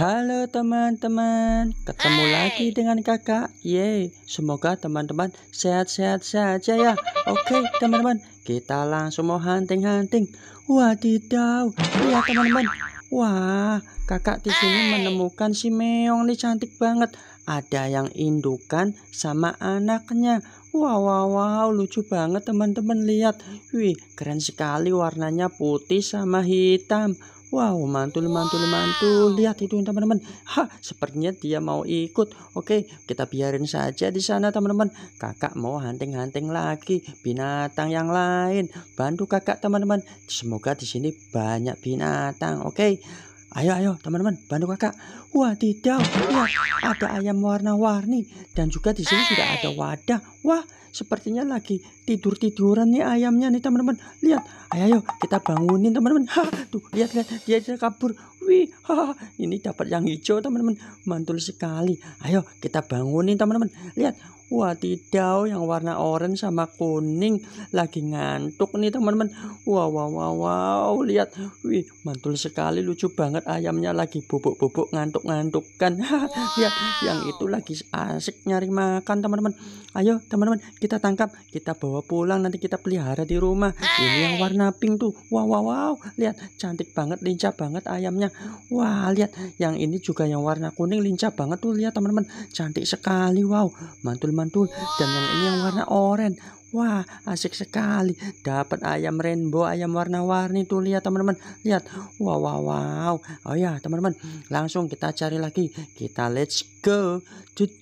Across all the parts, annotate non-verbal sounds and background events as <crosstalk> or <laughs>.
Halo teman-teman, ketemu lagi dengan kakak. Yeay, semoga teman-teman sehat-sehat saja ya. Oke teman-teman, kita langsung mau hunting-hunting. Wadidaw, lihat teman-teman. Wah, kakak di sini menemukan si meong nih cantik banget. Ada yang indukan sama anaknya. Wow, wow, wow, lucu banget teman-teman lihat. Wih, keren sekali warnanya putih sama hitam. Wow, mantul, mantul, mantul. Lihat itu teman-teman. Ha, sepertinya dia mau ikut. Oke, kita biarin saja di sana teman-teman. Kakak mau hunting-hunting lagi binatang yang lain. Bantu kakak teman-teman. Semoga di sini banyak binatang. Oke. Ayo, ayo teman-teman, bantu kakak. Wah, tidak. Lihat, ada ayam warna-warni. Dan juga di sini sudah ada wadah. Wah, sepertinya lagi tidur-tiduran nih ayamnya nih teman-teman. Lihat, ayo, ayo kita bangunin teman-teman. Ha, tuh, lihat, lihat. Dia, dia kabur. Wih, ha, ini dapat yang hijau teman-teman. Mantul sekali. Ayo, kita bangunin teman-teman. Lihat, Wah tidak yang warna orange sama kuning lagi ngantuk nih teman-teman. Wow wow wow wow lihat, wih mantul sekali lucu banget ayamnya lagi bubuk-bubuk ngantuk-ngantuk kan. <laughs> lihat yang itu lagi asik nyari makan teman-teman. Ayo teman-teman kita tangkap kita bawa pulang nanti kita pelihara di rumah. Ini yang warna pink tuh. Wow wow wow lihat cantik banget lincah banget ayamnya. Wah lihat yang ini juga yang warna kuning lincah banget tuh lihat teman-teman cantik sekali wow mantul mantul dan yang ini yang warna oranye Wah, asik sekali. Dapat ayam rainbow, ayam warna-warni tuh lihat teman-teman. Lihat. Wow, wow, wow. Oh ya, teman-teman. Langsung kita cari lagi. Kita let's go. Cut.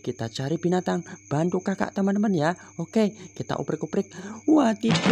Kita cari binatang. Bantu kakak teman-teman ya. Oke, kita uprik-uprik. Wah, tidak.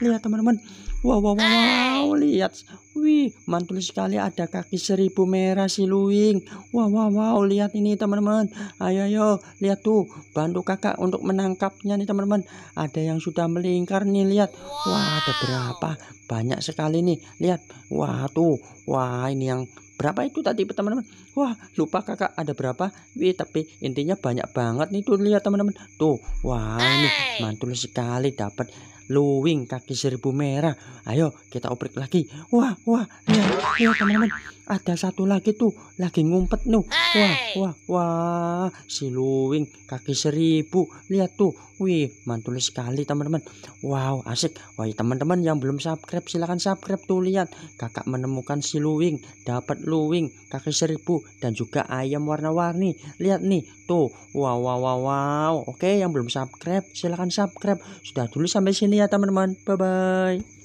Lihat teman-teman. Wow, wow, wow, wow, lihat. Wih, mantul sekali ada kaki seribu merah siluing. Wow, wow, wow, lihat ini teman-teman. Ayo, ayo, lihat tuh. Bantu kakak untuk menangkapnya nih teman-teman. Ada yang sudah melingkar nih, lihat. Wah, ada berapa? Banyak sekali nih. Lihat. Wah, tuh. Wah, ini yang berapa itu tadi teman-teman wah lupa kakak ada berapa wih tapi intinya banyak banget nih tuh lihat teman-teman tuh wah ini mantul sekali dapat luwing kaki seribu merah. Ayo kita oprek lagi. Wah wah lihat lihat teman-teman ada satu lagi tuh lagi ngumpet nuh. Wah wah wah si luwing kaki seribu. Lihat tuh wih mantul sekali teman-teman. Wow asik. Wah teman-teman yang belum subscribe silahkan subscribe tuh lihat. Kakak menemukan si luwing dapat luwing kaki seribu dan juga ayam warna-warni. Lihat nih tuh. Wow wow wow wow. Oke yang belum subscribe silahkan subscribe. Sudah dulu sampai sini ya teman-teman. Bye bye